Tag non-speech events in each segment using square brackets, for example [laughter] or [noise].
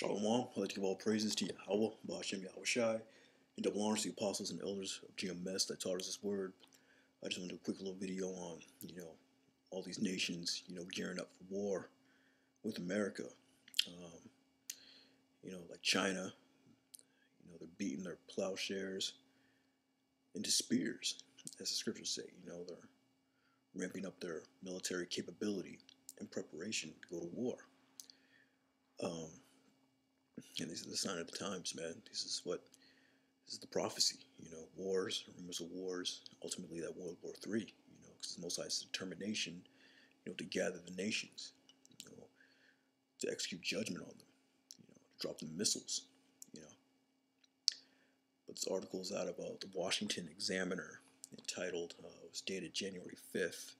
Shalom. I'd like to give all praises to Yahweh, Ba'ashem Yahweh Shai, and double honors to the apostles and elders of GMS that taught us this word. I just want to do a quick little video on, you know, all these nations, you know, gearing up for war with America. Um, you know, like China, you know, they're beating their plowshares into spears, as the scriptures say. You know, they're ramping up their military capability in preparation to go to war. Um, and these are the sign of the times, man. This is what this is the prophecy. You know, wars, rumors of wars. Ultimately, that World War Three. You know, because the Most High's determination, you know, to gather the nations, you know, to execute judgment on them, you know, to drop them missiles, you know. But this article is out of uh, the Washington Examiner, entitled, uh, it was dated January fifth,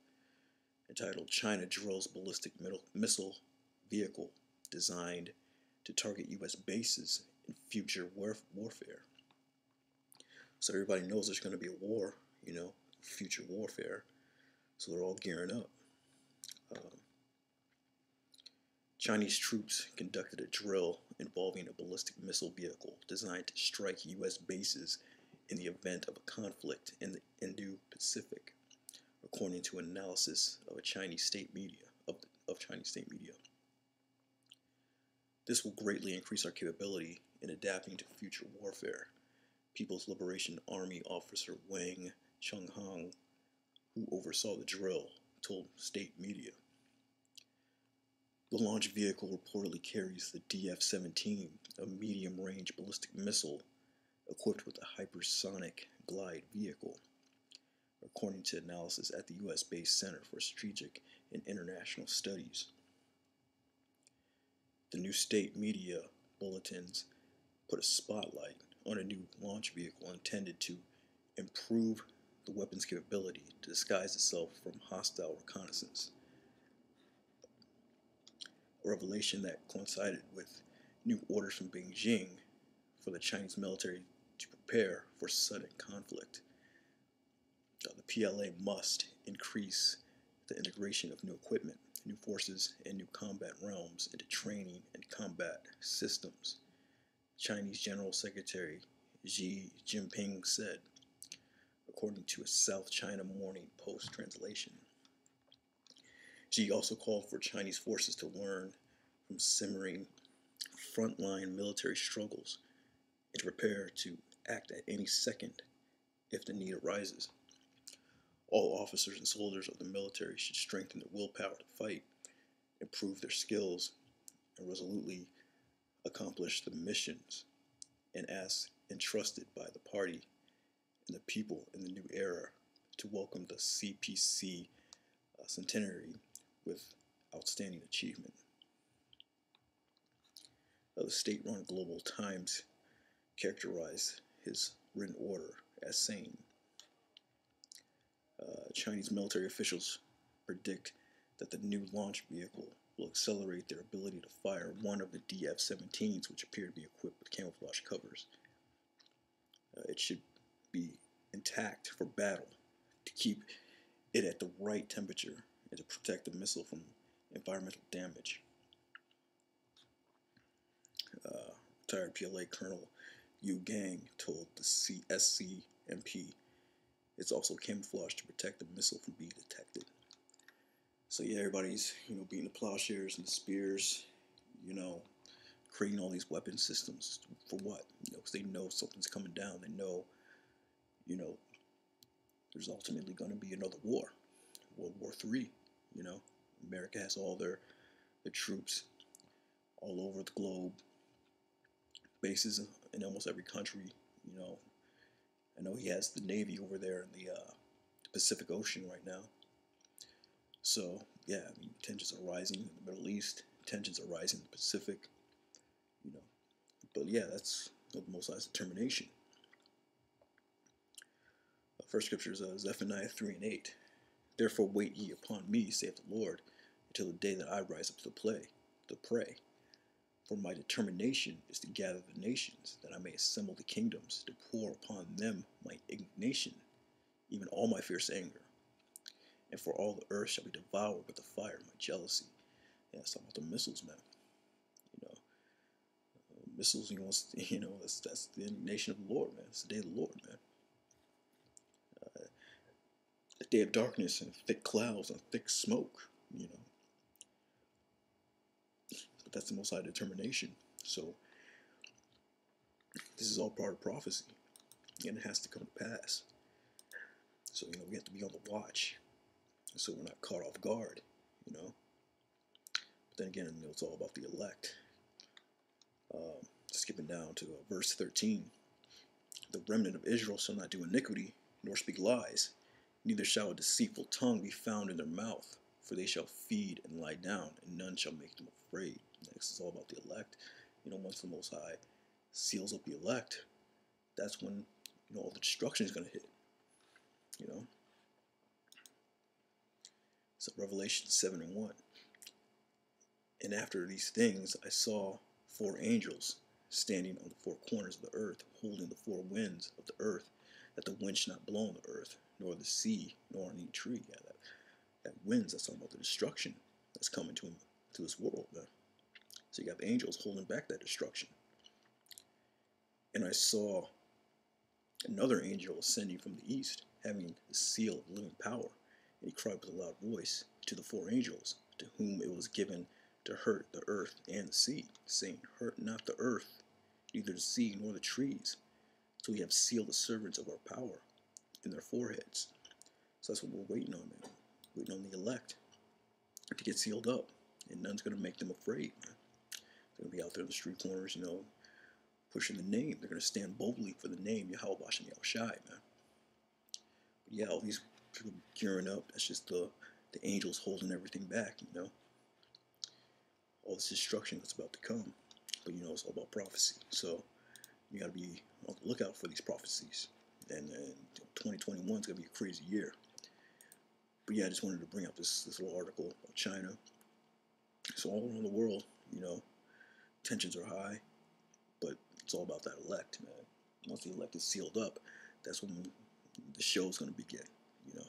entitled "China Drills Ballistic Middle Missile Vehicle Designed." To target U.S. bases in future warf- warfare. So everybody knows there's going to be a war, you know, future warfare. So they're all gearing up. Um, Chinese troops conducted a drill involving a ballistic missile vehicle designed to strike U.S. bases in the event of a conflict in the Indo-Pacific, according to analysis of a Chinese state media of, of Chinese state media. This will greatly increase our capability in adapting to future warfare. People's Liberation Army officer Wang Chunhong, who oversaw the drill, told state media. The launch vehicle reportedly carries the DF-17, a medium-range ballistic missile equipped with a hypersonic glide vehicle, according to analysis at the U.S.-based Center for Strategic and International Studies. The new state media bulletins put a spotlight on a new launch vehicle intended to improve the weapon's capability to disguise itself from hostile reconnaissance. A revelation that coincided with new orders from Beijing for the Chinese military to prepare for sudden conflict. The PLA must increase the integration of new equipment new forces and new combat realms into training and combat systems. Chinese General Secretary Xi Jinping said, according to a South China Morning Post translation. Xi also called for Chinese forces to learn from simmering frontline military struggles and to prepare to act at any second if the need arises. All officers and soldiers of the military should strengthen their willpower to fight, improve their skills, and resolutely accomplish the missions and as entrusted by the party and the people in the new era to welcome the CPC uh, centenary with outstanding achievement. The state-run Global Times characterized his written order as saying, uh, Chinese military officials predict that the new launch vehicle will accelerate their ability to fire one of the DF-17s, which appear to be equipped with camouflage covers. Uh, it should be intact for battle to keep it at the right temperature and to protect the missile from environmental damage. Uh, retired PLA Colonel Yu Gang told the CSCMP it's also camouflage to protect the missile from being detected. So yeah, everybody's you know beating the plowshares and the spears, you know, creating all these weapon systems for what? You know, because they know something's coming down. They know, you know, there's ultimately going to be another war, World War Three. You know, America has all their the troops all over the globe, bases in almost every country. You know, I know he has the Navy over there in the, uh, Pacific Ocean right now. So, yeah, I mean, tensions are rising in the Middle East, tensions are rising in the Pacific, you know. But yeah, that's the Most High's determination. Uh, first scripture is uh, Zephaniah 3 and 8. Therefore wait ye upon me, saith the Lord, until the day that I rise up to the play, to pray. For my determination is to gather the nations, that I may assemble the kingdoms, to pour upon them my indignation, even all my fierce anger. And for all the earth shall be devoured with the fire of my jealousy. Yeah, it's about the missiles, man. You know, missiles. He wants, [laughs] you know, that's that's the nation of the Lord, man. It's the day of the Lord, man. Uh, a day of darkness and thick clouds and thick smoke, you know. But that's the Most High determination. So this is all part of prophecy, and it has to come to pass. So you know we have to be on the watch, so we're not caught off guard, you know. But then again, you know, it's all about the elect. Um, skipping down to uh, verse 13. The remnant of Israel shall not do iniquity, nor speak lies, neither shall a deceitful tongue be found in their mouth, for they shall feed and lie down, and none shall make them afraid. Next is all about the elect. You know, once the Most High seals up the elect, that's when you know all the destruction is going to hit. You know. So Revelation seven and one. And after these things, I saw four angels standing on the four corners of the earth, holding the four winds of the earth, that the wind should not blow on the earth, nor the sea, nor any tree. Yeah, that, that winds, that's talking about the destruction that's coming to him to this world. Man. So you got the angels holding back that destruction. And I saw another angel ascending from the east, having the seal of living power. And he cried with a loud voice to the four angels, to whom it was given to hurt the earth and the sea, saying, Hurt not the earth, neither the sea nor the trees, till we have sealed the servants of our power in their foreheads. So that's what we're waiting on, man. Waiting on the elect to get sealed up, and none's going to make them afraid. They're going to be out there in the street corners, you know, pushing the name. They're going to stand boldly for the name Yahweh Bashem Yahushai, man. But yeah, all these people gearing up, that's just the, the angels holding everything back, you know. All this destruction that's about to come. But you know, it's all about prophecy. So you got to be on the lookout for these prophecies. And, and 2021 is going to be a crazy year. But yeah, I just wanted to bring up this, this little article of China. So all around the world, you know, tensions are high, but it's all about that elect, man. Once the elect is sealed up, that's when the show's going to begin, you know.